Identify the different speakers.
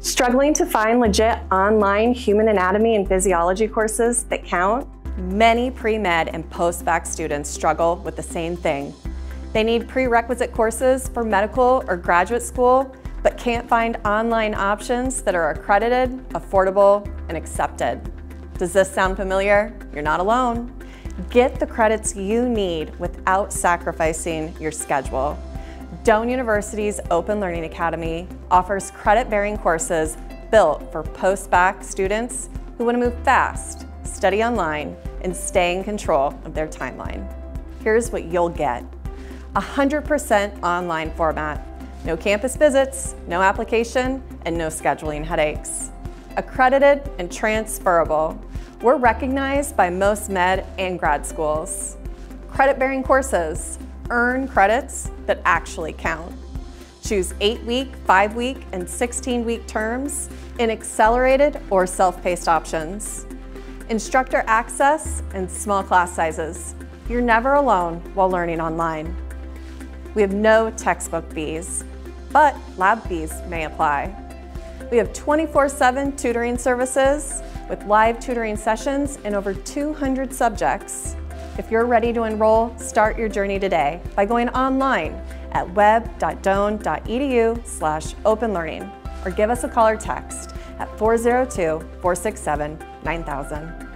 Speaker 1: Struggling to find legit online human anatomy and physiology courses that count?
Speaker 2: Many pre-med and post-bac students struggle with the same thing. They need prerequisite courses for medical or graduate school, but can't find online options that are accredited, affordable, and accepted. Does this sound familiar? You're not alone. Get the credits you need without sacrificing your schedule. Doane University's Open Learning Academy offers credit-bearing courses built for post-bac students who want to move fast, study online, and stay in control of their timeline. Here's what you'll get. 100% online format, no campus visits, no application, and no scheduling headaches. Accredited and transferable, we're recognized by most med and grad schools. Credit-bearing courses, earn credits that actually count. Choose 8-week, 5-week, and 16-week terms in accelerated or self-paced options. Instructor access and small class sizes. You're never alone while learning online. We have no textbook fees, but lab fees may apply. We have 24-7 tutoring services with live tutoring sessions in over 200 subjects. If you're ready to enroll, start your journey today by going online at web.doane.edu slash openlearning or give us a call or text at 402-467-9000.